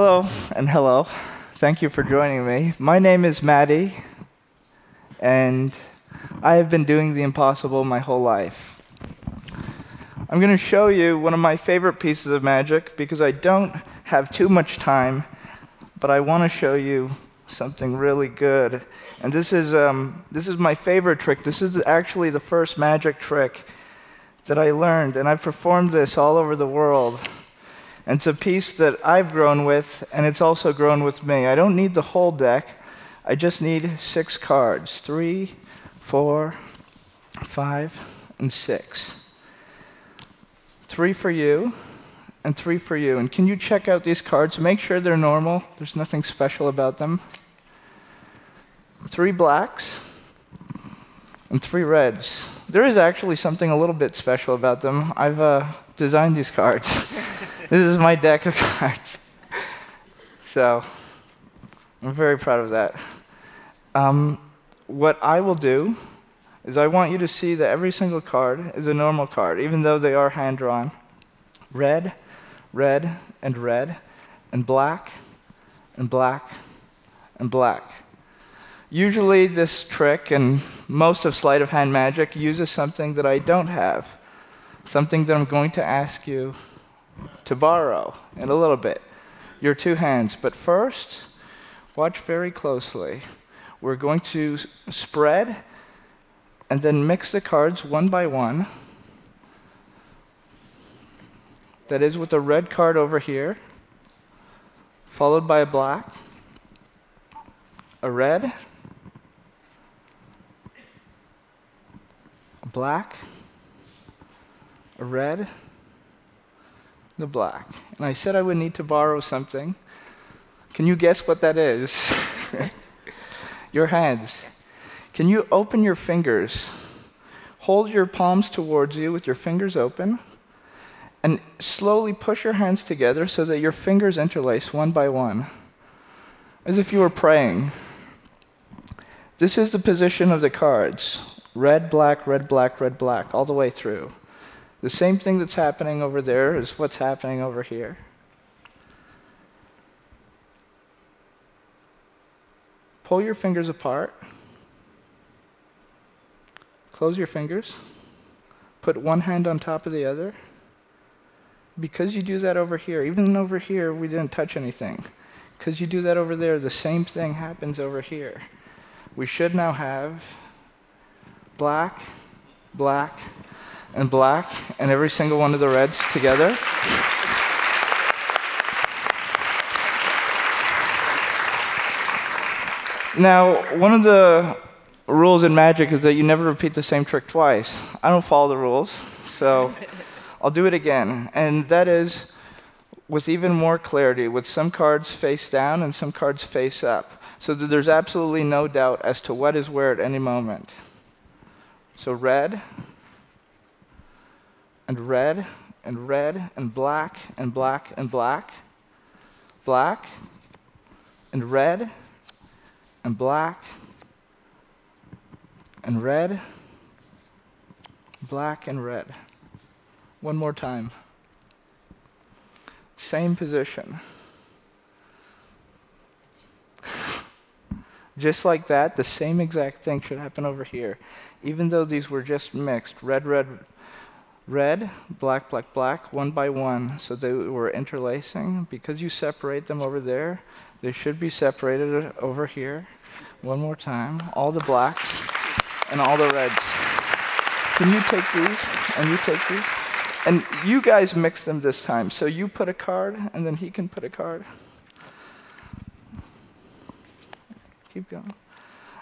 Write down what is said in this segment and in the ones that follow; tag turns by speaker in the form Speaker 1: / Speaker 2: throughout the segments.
Speaker 1: Hello and hello. Thank you for joining me. My name is Mahdi, and I have been doing the impossible my whole life. I'm going to show you one of my favorite pieces of magic because I don't have too much time, but I want to show you something really good. And this is, um, this is my favorite trick. This is actually the first magic trick that I learned, and I've performed this all over the world. And it's a piece that I've grown with, and it's also grown with me. I don't need the whole deck, I just need six cards three, four, five, and six. Three for you, and three for you. And can you check out these cards? Make sure they're normal, there's nothing special about them. Three blacks, and three reds. There is actually something a little bit special about them. I've uh, designed these cards. this is my deck of cards. so I'm very proud of that. Um, what I will do is I want you to see that every single card is a normal card, even though they are hand drawn. Red, red, and red, and black, and black, and black. Usually, this trick and most of sleight of hand magic uses something that I don't have, something that I'm going to ask you to borrow in a little bit. Your two hands. But first, watch very closely. We're going to spread and then mix the cards one by one. That is with a red card over here, followed by a black, a red, a black, a red, the black. And I said I would need to borrow something. Can you guess what that is? your hands. Can you open your fingers? Hold your palms towards you with your fingers open. And slowly push your hands together so that your fingers interlace one by one, as if you were praying. This is the position of the cards red, black, red, black, red, black, all the way through. The same thing that's happening over there is what's happening over here. Pull your fingers apart. Close your fingers. Put one hand on top of the other. Because you do that over here, even over here, we didn't touch anything. Because you do that over there, the same thing happens over here. We should now have black, black, and black, and every single one of the reds together. Now, one of the rules in magic is that you never repeat the same trick twice. I don't follow the rules, so I'll do it again. And that is with even more clarity, with some cards face down and some cards face up, so that there's absolutely no doubt as to what is where at any moment. So, red, and red and red and black and black and black, black and red and black and red, black and red. One more time. Same position. Just like that, the same exact thing should happen over here. Even though these were just mixed, red, red, red, black, black, black, one by one, so they were interlacing. Because you separate them over there, they should be separated over here. One more time. All the blacks and all the reds. Can you take these? And you take these? And you guys mix them this time. So you put a card, and then he can put a card. Keep going.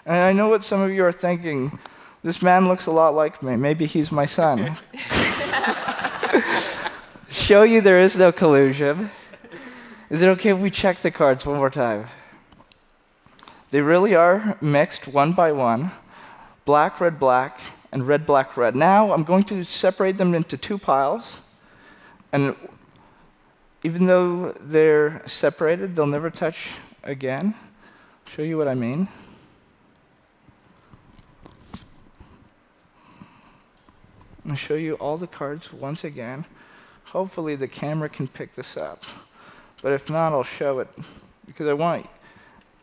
Speaker 1: And I know what some of you are thinking. This man looks a lot like me. Maybe he's my son. Show you there is no collusion. Is it okay if we check the cards one more time? They really are mixed one by one black, red, black, and red, black, red. Now I'm going to separate them into two piles. And even though they're separated, they'll never touch again. I'll show you what I mean. To show you all the cards once again. Hopefully the camera can pick this up. but if not, I'll show it because I want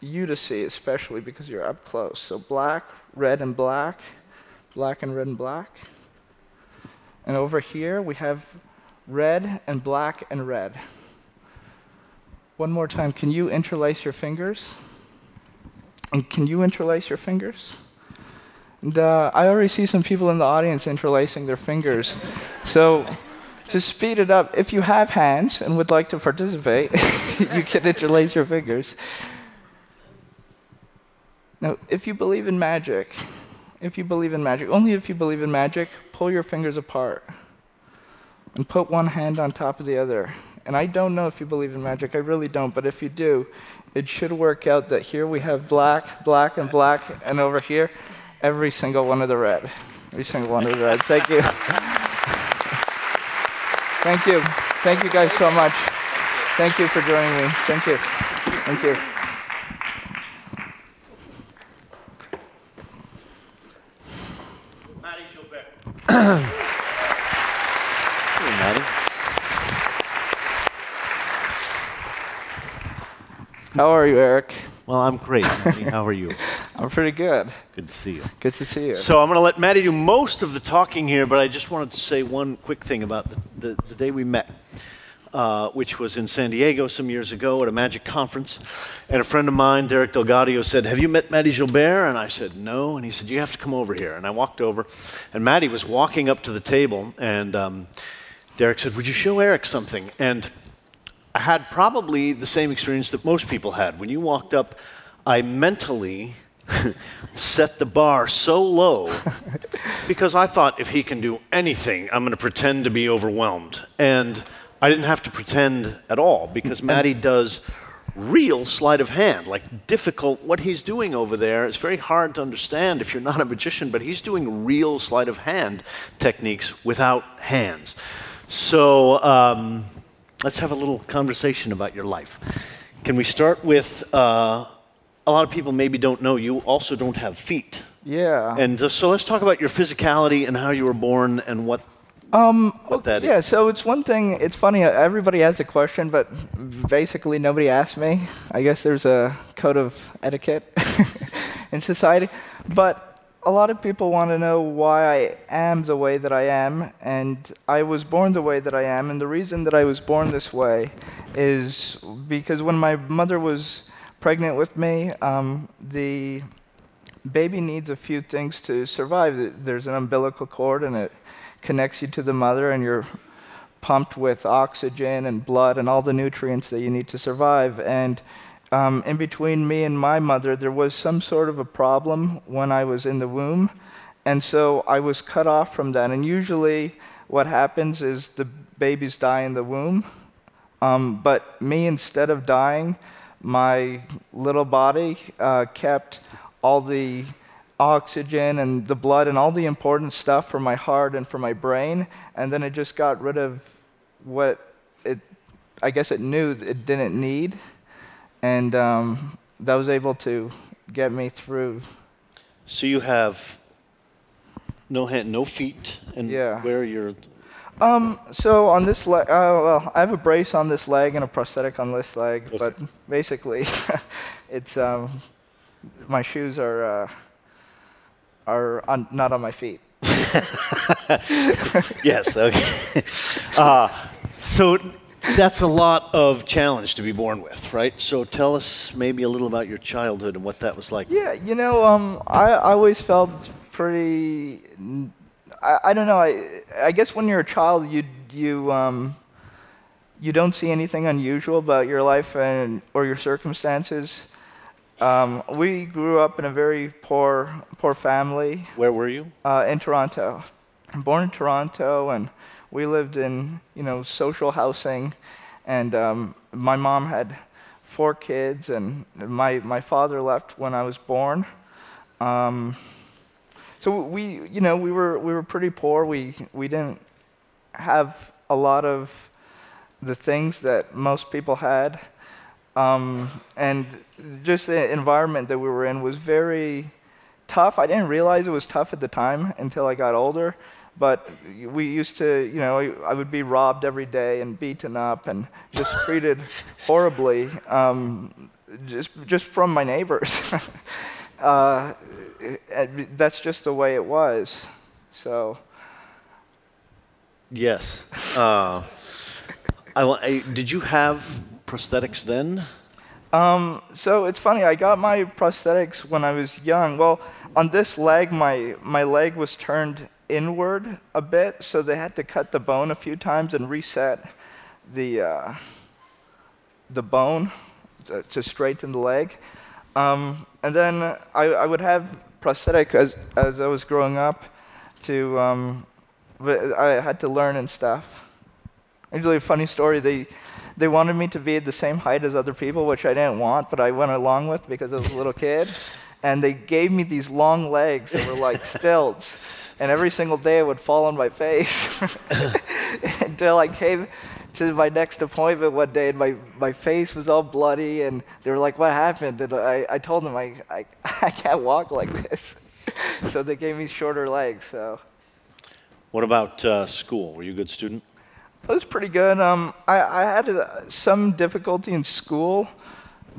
Speaker 1: you to see, especially because you're up close. So black, red, and black, black and red and black. And over here we have red and black and red. One more time, can you interlace your fingers? And can you interlace your fingers? And uh, I already see some people in the audience interlacing their fingers. So to speed it up, if you have hands and would like to participate, you can interlace your fingers. Now, if you believe in magic, if you believe in magic, only if you believe in magic, pull your fingers apart and put one hand on top of the other. And I don't know if you believe in magic, I really don't, but if you do, it should work out that here we have black, black, and black, and over here, every single one of the red. Every single one of the red. Thank you. Thank you. Thank you guys so much. Thank you for joining me. Thank you. Thank you.
Speaker 2: Mahdi Gilbert.
Speaker 3: Hey, Mahdi.
Speaker 1: How are you, Eric?
Speaker 3: Well, I'm great. How are you?
Speaker 1: I'm pretty good.
Speaker 3: Good to see you.
Speaker 1: Good to see you.
Speaker 3: So I'm going to let Mahdi do most of the talking here, but I just wanted to say one quick thing about the, the, the day we met, uh, which was in San Diego some years ago at a magic conference. And a friend of mine, Derek DelGaudio, said, Have you met Mahdi Gilbert? And I said, No. And he said, You have to come over here. And I walked over, and Mahdi was walking up to the table, and um, Derek said, Would you show Eric something? And I had probably the same experience that most people had. When you walked up, I mentally set the bar so low because I thought if he can do anything, I'm going to pretend to be overwhelmed. And I didn't have to pretend at all because Mahdi does real sleight of hand, like difficult. What he's doing over there is very hard to understand if you're not a magician, but he's doing real sleight of hand techniques without hands. So um, let's have a little conversation about your life. Can we start with uh, a lot of people maybe don't know you also don't have feet.
Speaker 1: yeah.
Speaker 3: And uh, so let's talk about your physicality and how you were born and what, um, what that is.
Speaker 1: yeah, so it's one thing, it's funny, uh, everybody has a question, but basically nobody asked me. I guess there's a code of etiquette in society. But a lot of people want to know why I am the way that I am, and I was born the way that I am. And the reason that I was born this way is because when my mother was pregnant with me, um, the baby needs a few things to survive. There's an umbilical cord, and it connects you to the mother, and you're pumped with oxygen and blood and all the nutrients that you need to survive. And um, in between me and my mother, there was some sort of a problem when I was in the womb. And so I was cut off from that. And usually, what happens is the babies die in the womb. Um, but me, instead of dying, my little body uh, kept all the oxygen and the blood and all the important stuff for my heart and for my brain. And then it just got rid of what it, I guess it knew it didn't need and um, that was able to get me through.
Speaker 3: So you have no hand, no feet, and
Speaker 1: Yeah.
Speaker 3: where your
Speaker 1: Um, so on this leg, uh, well, I have a brace on this leg and a prosthetic on this leg, but basically, it's um, my shoes are uh, are on, not on my feet.
Speaker 3: yes, okay. uh, so that's a lot of challenge to be born with, right? So tell us maybe a little about your childhood and what that was like.
Speaker 1: Yeah, you know, um, I, I always felt pretty. I, I don't know. I, I guess when you're a child, you you um, you don't see anything unusual about your life and or your circumstances. Um, we grew up in a very poor poor family
Speaker 3: Where were you?
Speaker 1: uh, in Toronto. I'm born in Toronto, and we lived in you know social housing, and um, my mom had four kids, and my my father left when I was born. Um, so we you know we were we were pretty poor. We we didn't have a lot of the things that most people had. Um, and just the environment that we were in was very tough. I didn't realize it was tough at the time until I got older, But we used to, you know, I would be robbed every day and beaten up and just treated horribly, um, just just from my neighbors. uh, that's just the way it was. So.
Speaker 3: Yes. Uh, I, I, did you have prosthetics then?
Speaker 1: Um, so it's funny. I got my prosthetics when I was young. Well, on this leg, my my leg was turned inward a bit, so they had to cut the bone a few times and reset the uh, the bone to, to, straighten the leg. Um, and then I, I, would have prosthetic as as I was growing up. To um, I had to learn and stuff. Actually, a funny story. They they wanted me to be the same height as other people, which I didn't want, but I went along with because I was a little kid. And they gave me these long legs that were like stilts. And every single day it would fall on my face until I came to my next appointment one day and my, my face was all bloody and they were like, what happened? And I, I told them I, I, I can't walk like this. so they gave me shorter legs. So.
Speaker 3: What about uh, school? Were you a good student?
Speaker 1: I was pretty good. Um, I, I had uh, some difficulty in school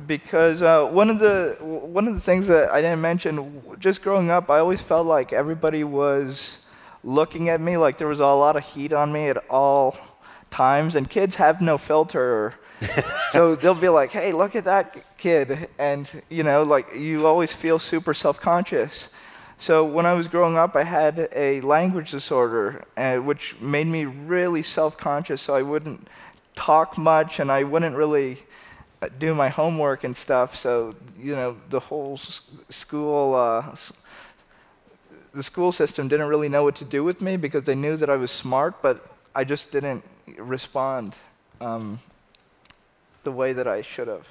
Speaker 1: because uh, one of the one of the things that I didn't mention, just growing up, I always felt like everybody was looking at me, like there was a lot of heat on me at all times, and kids have no filter. so they'll be like, "Hey, look at that kid," and you know, like you always feel super self-conscious. So when I was growing up, I had a language disorder, uh, which made me really self-conscious. So I wouldn't talk much, and I wouldn't really uh, do my homework and stuff. So you know, the whole school, uh, the school system didn't really know what to do with me because they knew that I was smart, but I just didn't respond um, the way that I should have.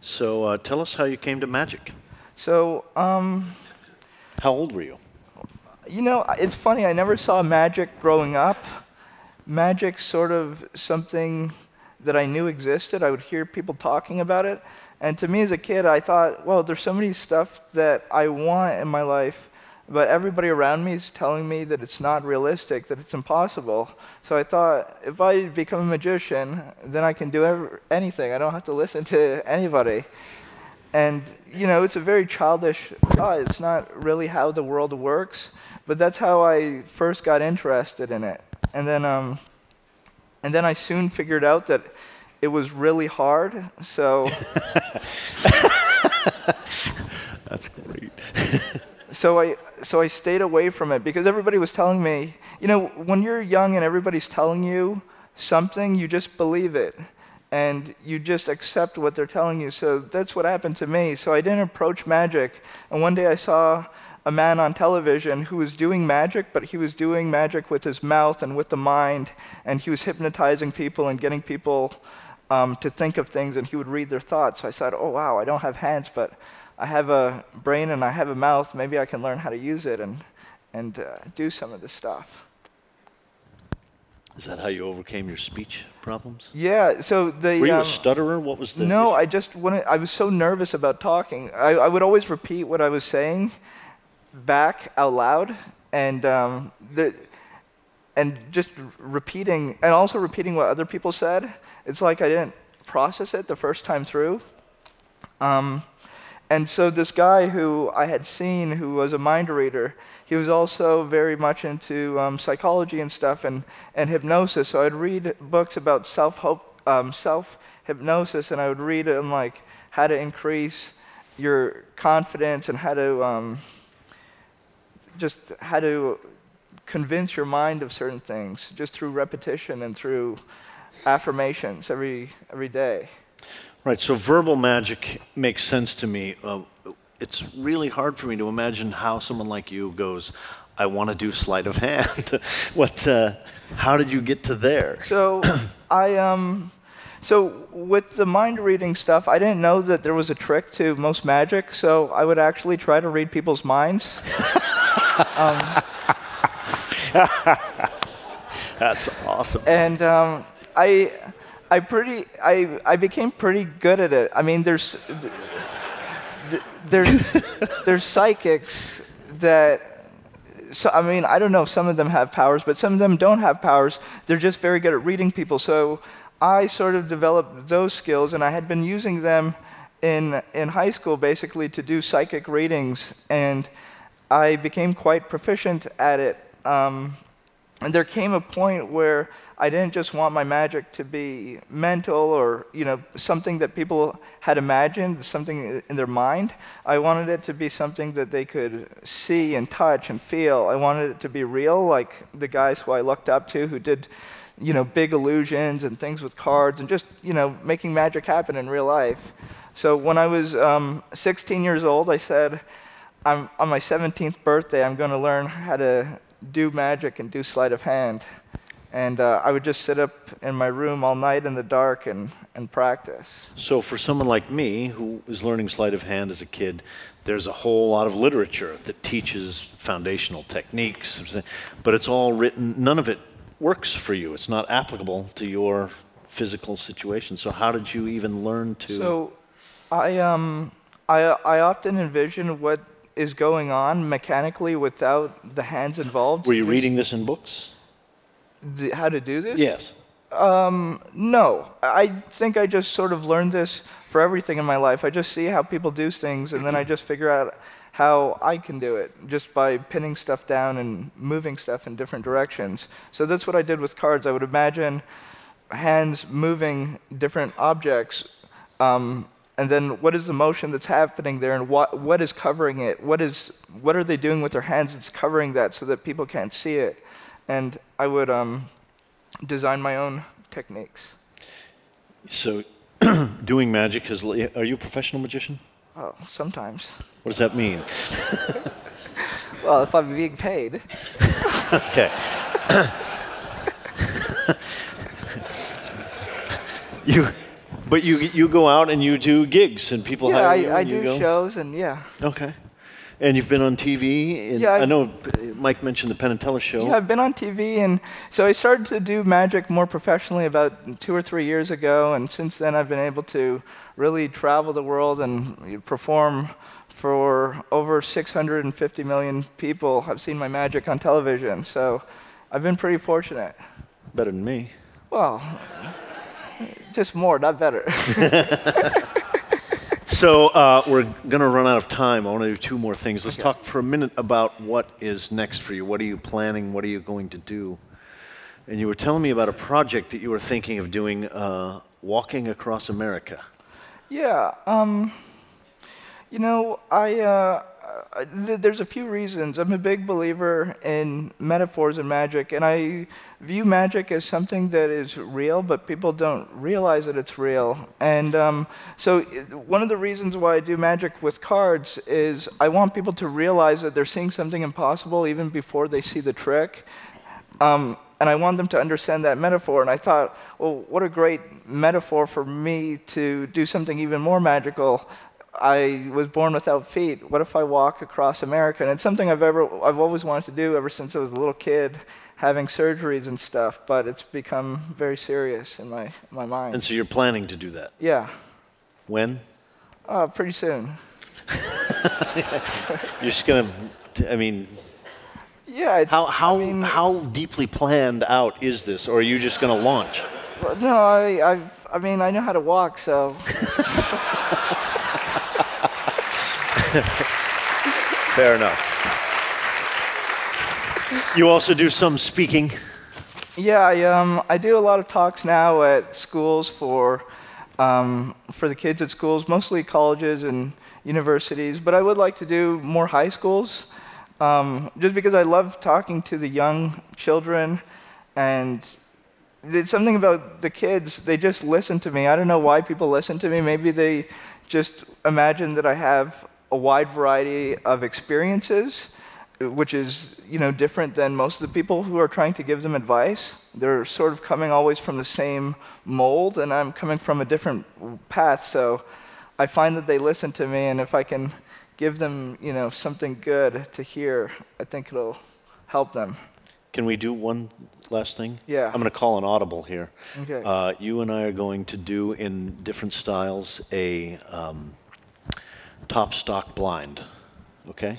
Speaker 3: So uh, tell us how you came to magic.
Speaker 1: So, um,
Speaker 3: how old were you?
Speaker 1: You know, it's funny. I never saw magic growing up. Magic's sort of something that I knew existed. I would hear people talking about it. And to me as a kid, I thought, well, there's so many stuff that I want in my life, but everybody around me is telling me that it's not realistic, that it's impossible. So I thought, if I become a magician, then I can do anything. I don't have to listen to anybody. And, you know, it's a very childish thought. It's not really how the world works, but that's how I first got interested in it. And then, um, and then I soon figured out that it was really hard, so.
Speaker 3: that's great.
Speaker 1: so I, so I stayed away from it because everybody was telling me, you know, when you're young and everybody's telling you something, you just believe it and you just accept what they're telling you. So that's what happened to me. So I didn't approach magic. And one day I saw a man on television who was doing magic, but he was doing magic with his mouth and with the mind, and he was hypnotizing people and getting people um, to think of things, and he would read their thoughts. So I said, Oh, wow, I don't have hands, but I have a brain and I have a mouth. Maybe I can learn how to use it and, and uh, do some of this stuff.
Speaker 3: Is that how you overcame your speech problems?
Speaker 1: Yeah. So the
Speaker 3: were you
Speaker 1: um,
Speaker 3: a stutterer? What was the?
Speaker 1: No,
Speaker 3: issue?
Speaker 1: I just wanted. I was so nervous about talking. I, I would always repeat what I was saying back out loud, and um, the, and just repeating, and also repeating what other people said. It's like I didn't process it the first time through. Um, and so this guy who I had seen, who was a mind reader, he was also very much into um, psychology and stuff and, and hypnosis. So I'd read books about self um, self hypnosis, and I would read on like how to increase your confidence and how to um, just how to convince your mind of certain things just through repetition and through affirmations every every day.
Speaker 3: Right, so verbal magic makes sense to me. Uh, it's really hard for me to imagine how someone like you goes, I want to do sleight of hand. what, uh, how did you get to there?
Speaker 1: So, I, um, so with the mind reading stuff, I didn't know that there was a trick to most magic, so I would actually try to read people's minds. um,
Speaker 3: That's awesome.
Speaker 1: And um, I, I pretty I I became pretty good at it. I mean, there's there's there's psychics that so I mean, I don't know if some of them have powers, but some of them don't have powers. They're just very good at reading people. So I sort of developed those skills, and I had been using them in in high school basically to do psychic readings, and I became quite proficient at it. Um, and there came a point where I didn't just want my magic to be mental or you know something that people had imagined, something in their mind. I wanted it to be something that they could see and touch and feel. I wanted it to be real, like the guys who I looked up to who did you know big illusions and things with cards and just you know making magic happen in real life. So when I was um, 16 years old, I said, I'm, on my 17th birthday, I'm going to learn how to do magic and do sleight of hand. And uh, I would just sit up in my room all night in the dark and, and practice.
Speaker 3: So, for someone like me who is learning sleight of hand as a kid, there's a whole lot of literature that teaches foundational techniques, but it's all written, none of it works for you. It's not applicable to your physical situation. So, how did you even learn to?
Speaker 1: So, I, um, I, I often envision what is going on mechanically without the hands involved.
Speaker 3: Were you reading this in books?
Speaker 1: the, how to do this?
Speaker 3: Yes.
Speaker 1: Um, no. I think I just sort of learned this for everything in my life. I just see how people do things, and then I just figure out how I can do it just by pinning stuff down and moving stuff in different directions. So that's what I did with cards. I would imagine hands moving different objects. Um, and then what is the motion that's happening there and what, what is covering it? What, is, what are they doing with their hands that's covering that so that people can't see it? and I would um, design my own techniques.
Speaker 3: So, doing magic is. Are you a professional magician?
Speaker 1: Oh, sometimes.
Speaker 3: What does that mean?
Speaker 1: well, if I'm being paid.
Speaker 3: okay. you, but you you go out and you do gigs and people
Speaker 1: yeah, I,
Speaker 3: you.
Speaker 1: I do
Speaker 3: go?
Speaker 1: shows and yeah.
Speaker 3: Okay. And you've been on TV.
Speaker 1: yeah,
Speaker 3: I, I know Mike mentioned the Penn and Teller show.
Speaker 1: Yeah, I've been on TV, and so I started to do magic more professionally about two or three years ago, and since then I've been able to really travel the world and perform for over 650 million people have seen my magic on television. So I've been pretty fortunate.
Speaker 3: Better than me.
Speaker 1: Well, just more, not better.
Speaker 3: So uh, we're going to run out of time. I want to do two more things. Let's
Speaker 1: okay.
Speaker 3: talk for a minute about what is next for you. What are you planning? What are you going to do? And you were telling me about a project that you were thinking of doing, uh, walking across America.
Speaker 1: Yeah. Um, you know, I, uh, there's a few reasons. I'm a big believer in metaphors and magic, and I view magic as something that is real, but people don't realize that it's real. And um, so, one of the reasons why I do magic with cards is I want people to realize that they're seeing something impossible even before they see the trick. Um, and I want them to understand that metaphor. And I thought, well, what a great metaphor for me to do something even more magical I was born without feet. What if I walk across America? And it's something I've ever, I've always wanted to do ever since I was a little kid, having surgeries and stuff. But it's become very serious in my my mind.
Speaker 3: And so you're planning to do that.
Speaker 1: Yeah.
Speaker 3: When?
Speaker 1: Uh, pretty soon.
Speaker 3: you're just gonna. I mean.
Speaker 1: Yeah.
Speaker 3: how how
Speaker 1: I mean,
Speaker 3: how deeply planned out is this, or are you just gonna launch?
Speaker 1: No, I I've I mean I know how to walk, so.
Speaker 3: Fair enough. You also do some speaking.
Speaker 1: Yeah, I, um, I do a lot of talks now at schools for, um, for the kids at schools, mostly colleges and universities, but I would like to do more high schools, um, just because I love talking to the young children, and it's something about the kids, they just listen to me. I don't know why people listen to me. Maybe they just imagine that I have a wide variety of experiences, which is you know different than most of the people who are trying to give them advice. They're sort of coming always from the same mold, and I'm coming from a different path. So I find that they listen to me, and if I can give them you know something good to hear, I think it'll help them.
Speaker 3: Can we do one last thing?
Speaker 1: Yeah.
Speaker 3: I'm going to call an audible here.
Speaker 1: Okay.
Speaker 3: Uh, you and I are going to do in different styles a um, top stock blind. Okay?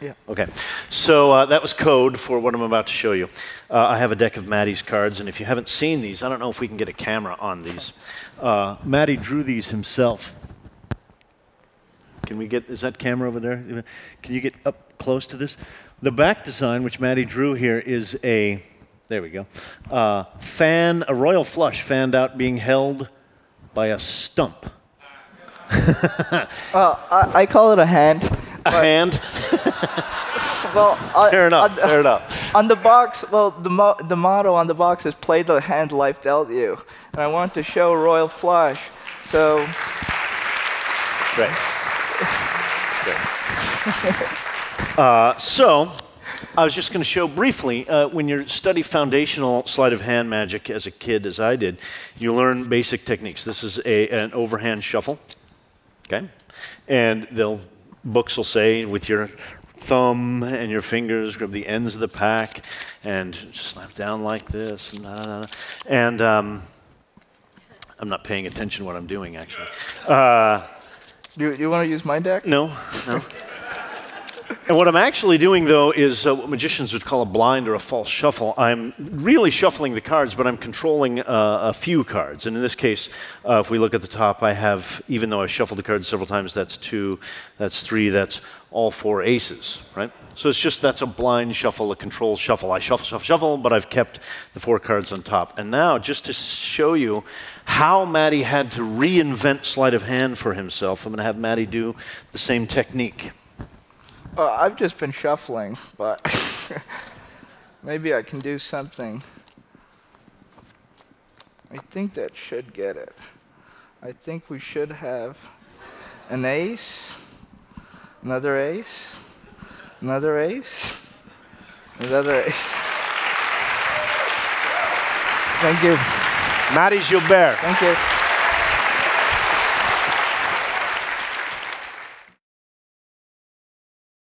Speaker 1: Yeah.
Speaker 3: Okay. So uh, that was code for what I'm about to show you. Uh, I have a deck of Mahdi's cards, and if you haven't seen these, I don't know if we can get a camera on these. Uh, Mahdi drew these himself. Can we get, is that camera over there? Can you get up close to this? The back design, which Mahdi drew here, is a, there we go, uh, fan, a royal flush fanned out being held by a stump.
Speaker 1: Well, I, I call it a hand.
Speaker 3: A hand?
Speaker 1: Well, I-
Speaker 3: Fair enough,
Speaker 1: on,
Speaker 3: fair enough.
Speaker 1: on the box, well, the, mo- the motto on the box is "Play the hand life dealt you," and I want to show royal flush. So
Speaker 3: Great. Great. Uh, so, I was just going to show briefly uh, when you study foundational sleight of hand magic as a kid, as I did, you learn basic techniques. This is a, an overhand shuffle, okay? And they'll, books will say with your thumb and your fingers grab the ends of the pack and just slap down like this. And, da, da, da. and um, I'm not paying attention to what I'm doing, actually. Uh,
Speaker 1: you, you want to use my deck?
Speaker 3: no, no. and what I'm actually doing, though, is uh, what magicians would call a blind or a false shuffle. I'm really shuffling the cards, but I'm controlling uh, a few cards. And in this case, uh, if we look at the top, I have, even though I shuffled the cards several times, that's two, that's three, that's all four aces, right? So it's just that's a blind shuffle, a controlled shuffle. I shuffle, shuffle, shuffle, but I've kept the four cards on top. And now, just to show you how Mahdi had to reinvent sleight of hand for himself, I'm going to have Mahdi do the same technique.
Speaker 1: Uh, I've just been shuffling, but maybe I can do something. I think that should get it. I think we should have an ace, another ace, another ace, another ace. Thank you.
Speaker 3: Mahdi Gilbert.
Speaker 1: Thank you.